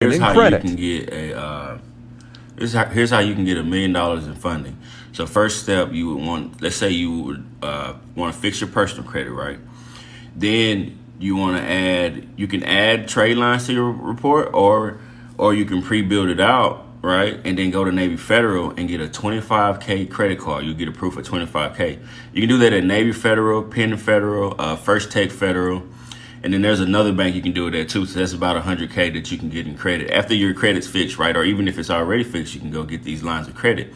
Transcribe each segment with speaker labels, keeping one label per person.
Speaker 1: here's how
Speaker 2: credit.
Speaker 1: you can get a uh, here's how, here's how you can get a million dollars in funding. So first step, you would want let's say you would uh, want to fix your personal credit, right? Then you want to add you can add trade lines to your report, or or you can pre-build it out, right? And then go to Navy Federal and get a 25k credit card. You get approved for 25k. You can do that at Navy Federal, Penn Federal, uh, First Tech Federal. And then there's another bank you can do it at too. So that's about 100K that you can get in credit. After your credit's fixed, right? Or even if it's already fixed, you can go get these lines of credit.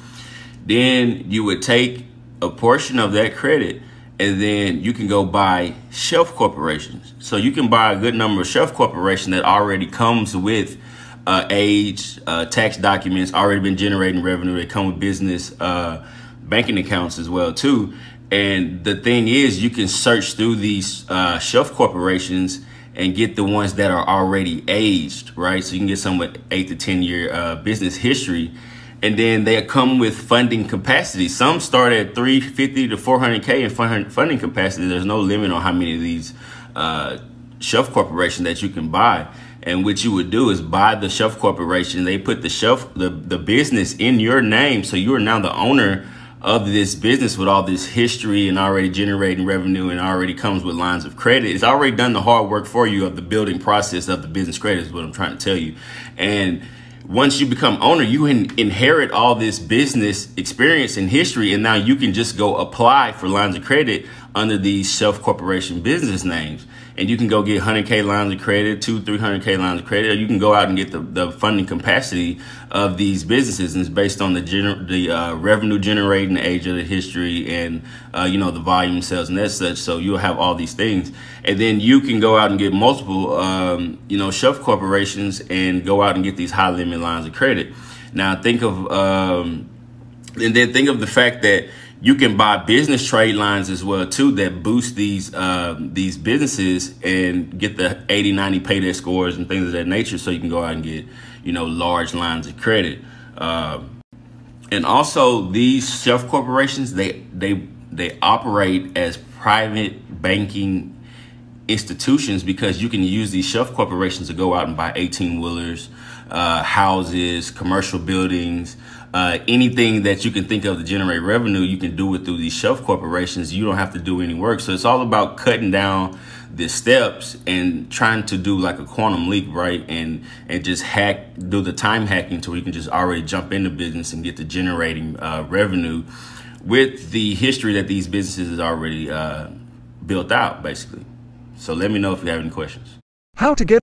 Speaker 1: Then you would take a portion of that credit and then you can go buy shelf corporations. So you can buy a good number of shelf corporations that already comes with uh, age, uh, tax documents, already been generating revenue. They come with business uh, banking accounts as well too. And the thing is, you can search through these uh, shelf corporations and get the ones that are already aged, right? So you can get some with eight to 10 year uh, business history. And then they come with funding capacity. Some start at 350 to 400K in funding capacity. There's no limit on how many of these uh, shelf corporations that you can buy. And what you would do is buy the shelf corporation. They put the shelf, the, the business in your name. So you are now the owner of this business with all this history and already generating revenue and already comes with lines of credit. It's already done the hard work for you of the building process of the business credit is what I'm trying to tell you. And once you become owner, you in, inherit all this business experience and history, and now you can just go apply for lines of credit under these shelf corporation business names and you can go get 100k lines of credit, two, 300k lines of credit, or you can go out and get the, the funding capacity of these businesses, and it's based on the gener- the uh, revenue generating, age of the history, and uh, you know the volume sales and as such. So you'll have all these things, and then you can go out and get multiple, um, you know, shelf corporations and go out and get these high limit lines of credit. Now think of, um, and then think of the fact that you can buy business trade lines as well too that boost these uh, these businesses and get the 80 90 Paydex scores and things of that nature so you can go out and get you know large lines of credit. Um, and also these shelf corporations they they they operate as private banking institutions because you can use these shelf corporations to go out and buy 18 wheelers uh, houses commercial buildings uh, anything that you can think of to generate revenue, you can do it through these shelf corporations. You don't have to do any work. So it's all about cutting down the steps and trying to do like a quantum leap, right? And and just hack, do the time hacking to where you can just already jump into business and get to generating uh, revenue with the history that these businesses is already uh, built out, basically. So let me know if you have any questions.
Speaker 2: How to get